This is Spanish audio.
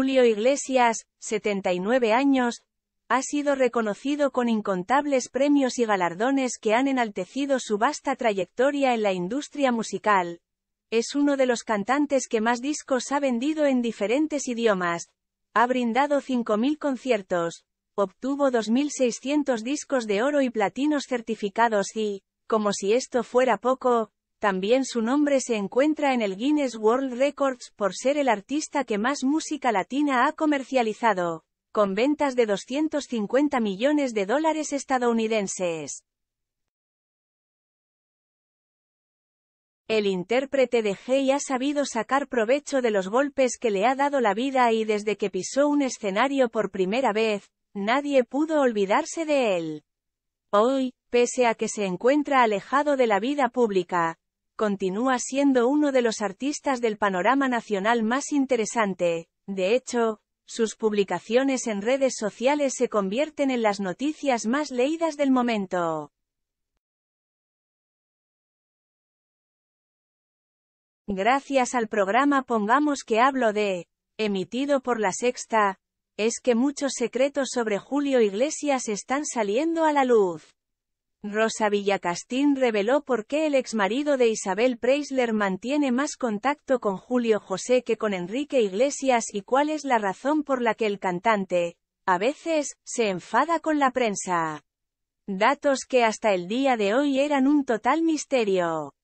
Julio Iglesias, 79 años, ha sido reconocido con incontables premios y galardones que han enaltecido su vasta trayectoria en la industria musical. Es uno de los cantantes que más discos ha vendido en diferentes idiomas. Ha brindado 5.000 conciertos, obtuvo 2.600 discos de oro y platinos certificados y, como si esto fuera poco, también su nombre se encuentra en el Guinness World Records por ser el artista que más música latina ha comercializado, con ventas de 250 millones de dólares estadounidenses. El intérprete de Hey ha sabido sacar provecho de los golpes que le ha dado la vida y desde que pisó un escenario por primera vez, nadie pudo olvidarse de él. Hoy, pese a que se encuentra alejado de la vida pública, continúa siendo uno de los artistas del panorama nacional más interesante. De hecho, sus publicaciones en redes sociales se convierten en las noticias más leídas del momento. Gracias al programa Pongamos que hablo de, emitido por La Sexta, es que muchos secretos sobre Julio Iglesias están saliendo a la luz. Rosa Villacastín reveló por qué el exmarido de Isabel Preisler mantiene más contacto con Julio José que con Enrique Iglesias y cuál es la razón por la que el cantante, a veces, se enfada con la prensa. Datos que hasta el día de hoy eran un total misterio.